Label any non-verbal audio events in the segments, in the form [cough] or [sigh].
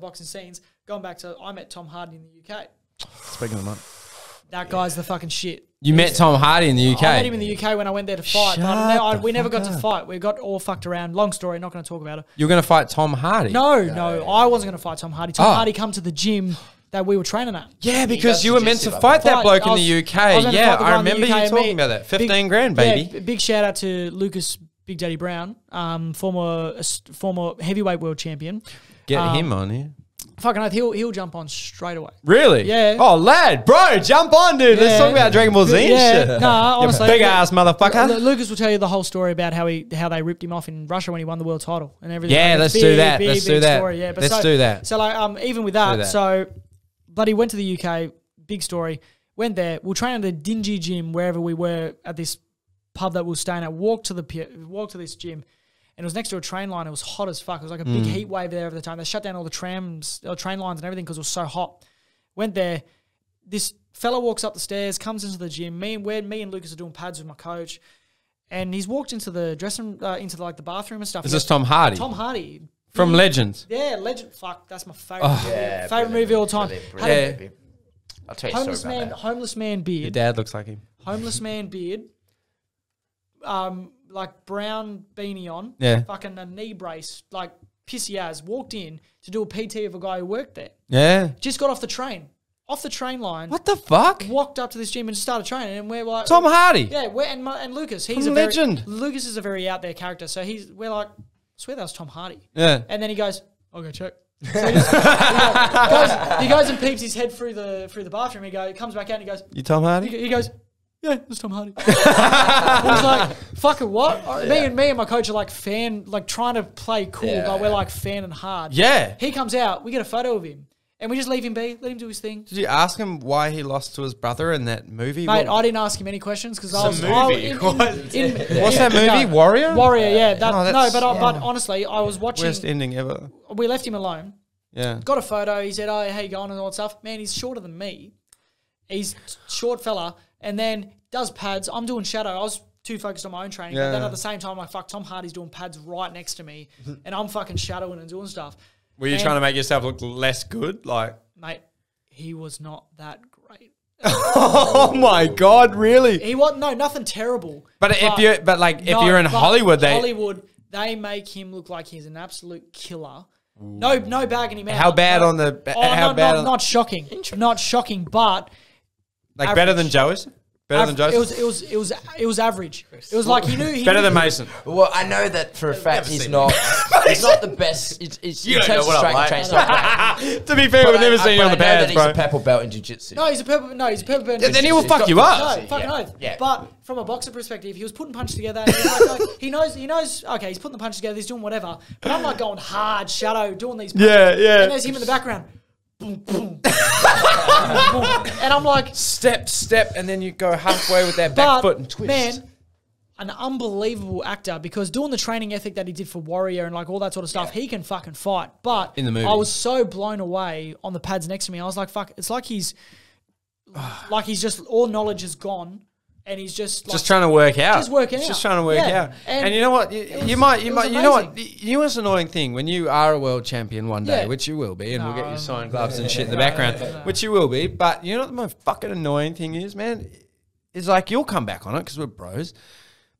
boxing scenes. Going back to, I met Tom Hardy in the UK. Speaking of the money. That guy's the fucking shit. You met Tom Hardy in the UK. I met him in the UK when I went there to fight. Shut but I, I- the we never got fuck to fight. We got all fucked around. Long story. Not going to talk about it. You're going to fight Tom Hardy? No, no, I wasn't going to fight Tom Hardy. Tom Oh. Hardy come to the gym that we were training at. Yeah, because you were meant to fight that bloke I in the UK. I Yeah, the I guy in the remember you talking me- about that. big- 15 grand, baby. b- big shout out to Lucas Big Daddy Browne, um, former uh, former heavyweight world champion. Get um, him on here. Fucking oath, he'll he'll jump on straight away. Really? Yeah. Oh, lad, bro, jump on, dude. Let's talk about Dragon Ball Z and Yeah, shit. no, [laughs] honestly, big ass motherfucker. Lucas will tell you the whole story about how he how they ripped him off in Russia when he won the world title and everything. Yeah, Like, let's do that. Let's do that. Story. Yeah, but Let's so, do that. So like, um, even with that, that. so, but he went to the UK. Big story. Went there. We'll train at the dingy gym wherever we were at this pub that we were staying at. Walked to the walked to this gym. And it was next to a train line. It was hot as fuck. It was like a big Mm. heat wave there at the time. They shut down all the trams, uh, train lines, and everything because it was so hot. Went there. This fella walks up the stairs, comes into the gym. Me and where me and Lucas are doing pads with my coach, and he's walked into the dressing, uh, into like the bathroom and stuff. Is this goes, Tom Hardy Tom Hardy from Legends? Yeah, legend. Fuck, that's my favorite. Oh. movie. Yeah, favorite movie of all time. brilliant, Had a brilliant movie. I'll tell you a homeless man, about homeless man beard. Your beard, dad looks like him. homeless man beard, um, like brown beanie on, Yeah. fucking a knee brace, like pissy ass. Walked in to do a PT of a guy who worked there. Yeah. Just got off the train, off the train line. What the fuck? Walked up to this gym and started training, and we're like, Tom Hardy. Yeah, we're, and my, and Lucas, he's From a very, Legend. Lucas is a very out there character, so he's we're like, I swear that was Tom Hardy. Yeah. And then he goes, I'll go check. [laughs] So he, just, he, goes, he goes and peeps his head through the through the bathroom. He goes, comes back out and he goes, You Tom he, Hardy? he goes, yeah, it's Tom Hardy. [laughs] I was like, fuck it, what? Me and me and my coach are like fan, like trying to play cool, Yeah. but we're like fan and hard. Yeah. He comes out, we get a photo of him, and we just leave him be, let him do his thing. Did you ask him why he lost to his brother in that movie? Mate, What- I didn't ask him any questions because I was a I- movie. in- in- What? [laughs] What's that movie? Warrior? Warrior, yeah. Oh, that, Oh, no, that's- but I, but honestly, I was watching. Worst ending ever. We left him alone. Yeah. Got a photo. He said, "Oh, how you going?" and all that stuff. Man, he's shorter than me. He's short fella, and then does pads. I'm doing shadow. I was too focused on my own training, but then at the same time, like fuck, Tom Hardy's doing pads right next to me, [laughs] and I'm fucking shadowing and doing stuff. Were you And- trying to make yourself look less good? Like, Mate, he was not that great. [laughs] oh my god, really? He was no nothing terrible. But if you, but like, if No, you're in Hollywood, they Hollywood, they make him look like he's an absolute killer. No, no bagging him out. How bad No- on the- Oh, how not, bad Not, not shocking. Not shocking, but like better than average. Joe's. Better than av- Joe's. it was it was it was it was average. It was like he knew he better knew- than Mason. [laughs] Well, I know that for a fact he's not. [laughs] he's not the best. It's, it's You in don't terms know of what I strength like. not [laughs] to be fair, But we've I- never I- seen you on the I know that pads, He's a bro. purple belt in jiu-jitsu. No, he's a purple. No, he's a purple belt. Yeah, then he will fuck you No, up. fucking Yeah. Yeah. But from a boxer perspective, he was putting punches together. And like, like, he knows. He knows. Okay, he's putting the punches together. He's doing whatever. But I'm like going hard, shadow, doing these. Punches, Yeah, yeah. And there's him in the background. Boom, boom. And I'm like, Step, step, and then you go halfway with that but back foot and twist. man, an unbelievable actor because doing the training ethic that he did for Warrior and like all that sort of stuff, he can fucking fight. But In the movie. I was so blown away on the pads next to me. I was like, fuck, it's like he's like he's just all knowledge is gone, and he's just like, just trying to work out. Just working It's Just trying to work Yeah. out. And, And you know what? You, it you was- might, you it was might, you know what? You know what's annoying thing when you are a world champion one day, Yeah. which you will be, and we'll get No, you signed gloves and shit in the background, which you will be. But you know what the most fucking annoying thing is, man? Is like you'll come back on it because we're bros.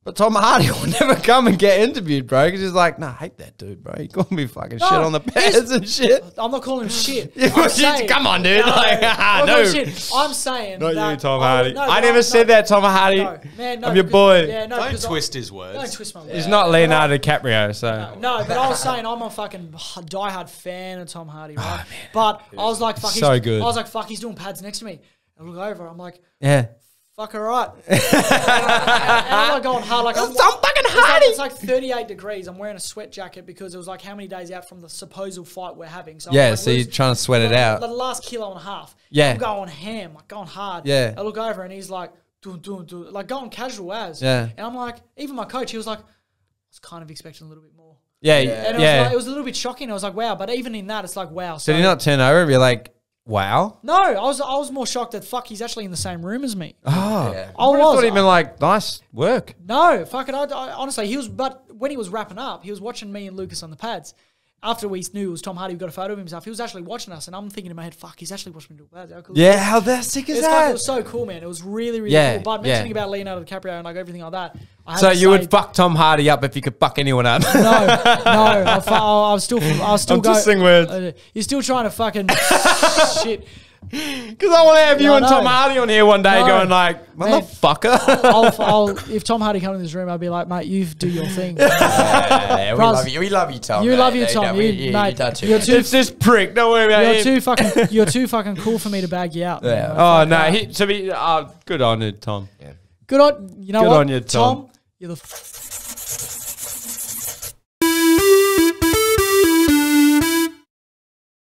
But Tom Hardy [laughs] will never come and get interviewed, bro, because he's like, nah, I hate that dude, bro. He called me fucking shit on the he's- pads and [laughs] shit. I'm not calling him shit. [laughs] Yeah, I'm well, saying- come on, dude. Like, ah, I'm not no. calling him shit. I'm saying Not that you, Tom I Hardy. would- no, I but never I'm said not- that, Tom Hardy. No, man, no, I'm your because- boy. Yeah, no, Don't because I- twist his words. Don't twist my words. He's not Leonardo DiCaprio, so. No, but I was saying I'm a fucking diehard fan of Tom Hardy, right? but I was like, fuck, So he's, good. I was like, fuck, he's doing pads next to me. I look over, I'm like, Yeah. Fuck, all right. [laughs] and, I'm like going hard, like I'm, [laughs] fucking it's like, Hardy. it's like 38 degrees. I'm wearing a sweat jacket because it was like how many days out from the supposed fight we're having. So Yeah, like, so you're trying to sweat it out. The last kilo and a half. Yeah. I'm going ham, like going hard. Yeah. I look over and he's like, doing, doing, doing, like going casual as. Yeah. And I'm like, even my coach, he was like, I was kind of expecting a little bit more. Yeah, And yeah. it, was like, it was a little bit shocking. I was like, wow. But even in that, it's like, wow. So Did he not turn over and be like, wow? No, I was I was more shocked that fuck, he's actually in the same room as me. Oh. Yeah. I I was. thought he'd been like, nice work. No, fuck it. I, I- honestly, he was. But when he was wrapping up, he was watching me and Lucas on the pads, after we knew it was Tom Hardy, we got a photo of himself. He was actually watching us, and I'm thinking in my head, "Fuck, he's actually watching me do pads." How cool Yeah, how that sick is It's fucking, it was so cool, man. It was really, really Yeah, cool. But yeah. mentioning about Leonardo DiCaprio and like everything like that, I So you would fuck Tom Hardy up if you could fuck anyone up. no, no. [laughs] I'll, I'll, I'll still, I'll still I'm go. just saying words. uh, you're still trying to fucking [laughs] shit. Because I want to have you Yeah, I and Tom know. Hardy on here one day No. going like, Man. motherfucker. I'll, I'll, [laughs] if Tom Hardy come in this room, I'd be like, mate, you do your thing. Yeah, we Bros, love you. We love you, Tom. you mate. love you, Tom. You, we- you, mate, you too, you're too, it's this prick. Don't worry about you're him. too fucking, [laughs] you're too fucking cool for me to bag you out. Yeah. Oh no, that. he, to be uh, good on you, Tom. Good on, you know Good what, on you, Tom. You're the